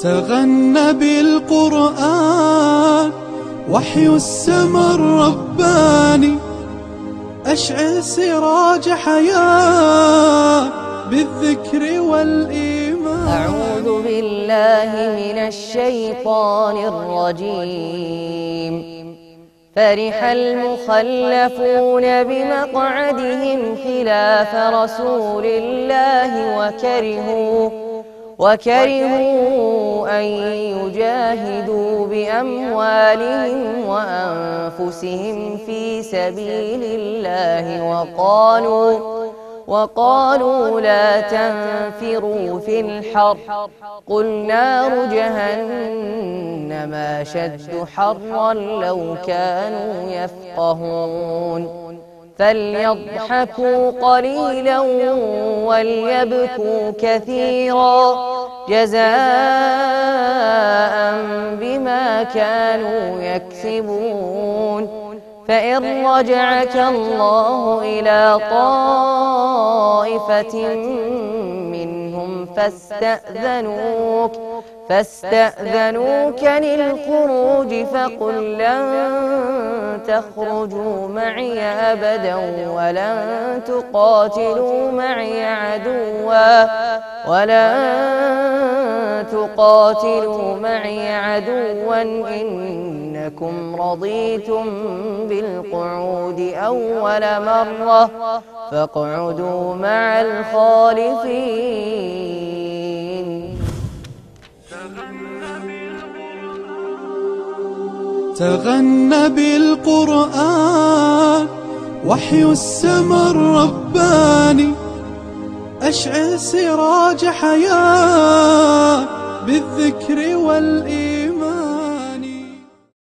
تغنى بالقرآن وحي السما الرباني أشعل سراج حياة بالذكر والإيمان. أعوذ بالله من الشيطان الرجيم. فرح المخلفون بمقعدهم خلاف رسول الله وكرهوا وكرهوا أن يجاهدوا بأموالهم وأنفسهم في سبيل الله وقالوا وقالوا لا تنفروا في الحر قل نار جهنم أشد حرا لو كانوا يفقهون. فليضحكوا قليلا وليبكوا كثيرا. جزاء بما كانوا يكسبون. فإن رجعك الله إلى طائفة منهم فاستأذنوك فاستأذنوك للخروج فقل لن تخرجوا معي أبدا ولن تقاتلوا معي عدوا. ولن تقاتلوا معي عدوا. إنكم رضيتم بالقعود أول مرة فاقعدوا مع الخالفين. تغنى بالقرآن وحي السما الرباني أشعل سراج حياة بالذكر والإيمان.